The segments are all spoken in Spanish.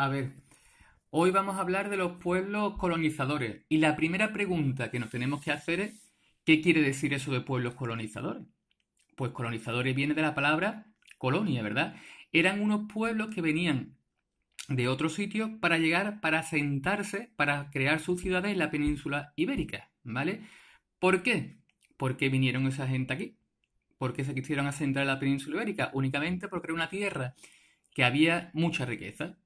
A ver, hoy vamos a hablar de los pueblos colonizadores. Y la primera pregunta que nos tenemos que hacer es, ¿qué quiere decir eso de pueblos colonizadores? Pues colonizadores viene de la palabra colonia, ¿verdad? Eran unos pueblos que venían de otros sitios para llegar, para asentarse, para crear sus ciudades en la península ibérica, ¿vale? ¿Por qué? ¿Por qué vinieron esa gente aquí? ¿Por qué se quisieron asentar en la península ibérica? Únicamente porque era una tierra que había mucha riqueza,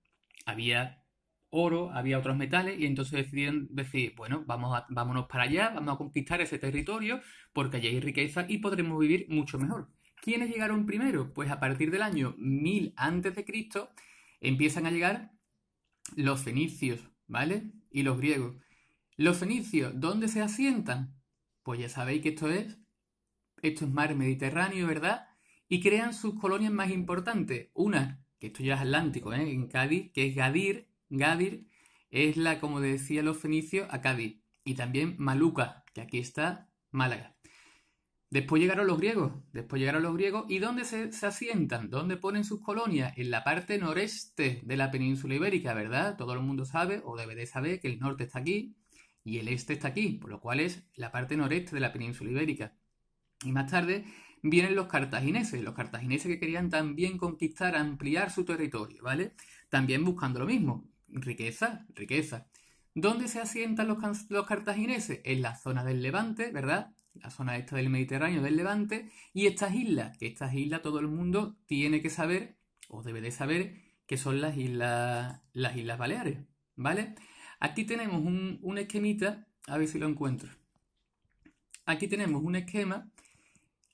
había oro, había otros metales y entonces decidieron decir, bueno, vamos vámonos para allá, vamos a conquistar ese territorio porque allí hay riqueza y podremos vivir mucho mejor. ¿Quiénes llegaron primero? Pues a partir del año 1000 antes de Cristo empiezan a llegar los fenicios, ¿vale? Y los griegos. Los fenicios, ¿dónde se asientan? Pues ya sabéis que esto es, esto es mar Mediterráneo, ¿verdad? Y crean sus colonias más importantes. Una, que esto ya es Atlántico, ¿eh? En Cádiz, que es Gadir. Gadir es la, como decía los fenicios, a Cádiz. Y también Maluca, que aquí está Málaga. Después llegaron los griegos, después llegaron los griegos, ¿y dónde se, asientan? ¿Dónde ponen sus colonias? En la parte noreste de la península ibérica, ¿verdad? Todo el mundo sabe, o debe de saber, que el norte está aquí y el este está aquí, por lo cual es la parte noreste de la península ibérica. Y más tarde vienen los cartagineses, los cartagineses que querían también conquistar, ampliar su territorio, ¿vale? También buscando lo mismo, riqueza, riqueza. ¿Dónde se asientan los, los cartagineses? En la zona del Levante, ¿verdad? la zona esta del Mediterráneo, del Levante, y estas islas, que estas islas todo el mundo tiene que saber, o debe de saber, que son las islas, las islas Baleares, ¿vale? Aquí tenemos un, un esquemita, a ver si lo encuentro. Aquí tenemos un esquema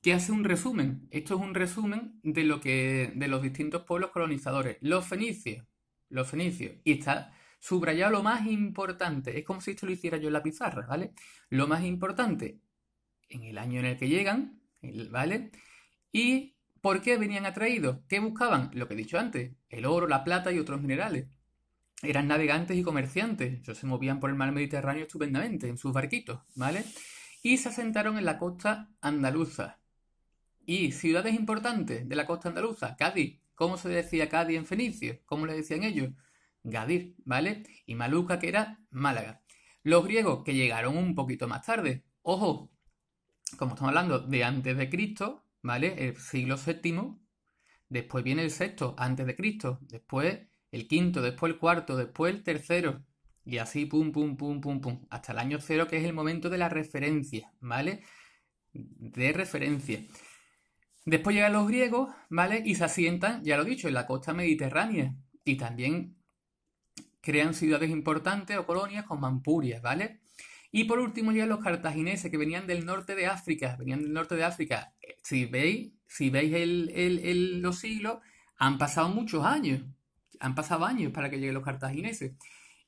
que hace un resumen. Esto es un resumen de lo que de los distintos pueblos colonizadores. Los fenicios, los fenicios, y está subrayado lo más importante. Es como si esto lo hiciera yo en la pizarra, ¿vale? Lo más importante, en el año en el que llegan, ¿vale? ¿Y por qué venían atraídos? ¿Qué buscaban? Lo que he dicho antes, el oro, la plata y otros minerales. Eran navegantes y comerciantes, ellos se movían por el mar Mediterráneo estupendamente en sus barquitos, ¿vale? Y se asentaron en la costa andaluza. Y ciudades importantes de la costa andaluza, Cádiz. ¿Cómo se decía Cádiz en Fenicio? ¿Cómo le decían ellos? Gadir, ¿vale? Y Maluca, que era Málaga. Los griegos, que llegaron un poquito más tarde. Ojo, como estamos hablando de antes de Cristo, ¿vale? El siglo VII, después viene el sexto, antes de Cristo, después el quinto, después el cuarto, después el tercero, y así pum, pum, pum, pum, pum, hasta el año cero, que es el momento de la referencia, ¿vale? De referencia. Después llegan los griegos, ¿vale? Y se asientan, ya lo he dicho, en la costa mediterránea. Y también crean ciudades importantes o colonias con Mampurias, ¿vale? Y por último llegan los cartagineses que venían del norte de África, venían del norte de África. Si veis, si veis los siglos, han pasado muchos años, han pasado años para que lleguen los cartagineses.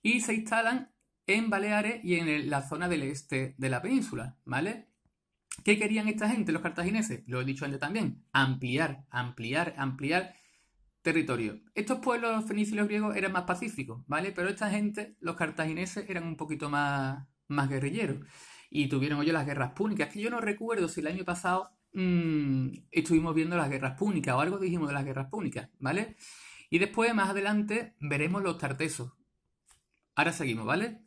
Y se instalan en Baleares y en la zona del este de la península, ¿vale? ¿Qué querían esta gente, los cartagineses? Lo he dicho antes también, ampliar, ampliar, ampliar territorio. Estos pueblos fenicios y los griegos eran más pacíficos, ¿vale? Pero esta gente, los cartagineses, eran un poquito más, más guerrilleros. Y tuvieron hoy las guerras púnicas, que yo no recuerdo si el año pasado mmm, estuvimos viendo las guerras púnicas o algo dijimos de las guerras púnicas, ¿vale? Y después, más adelante, veremos los tartesos. Ahora seguimos, ¿vale?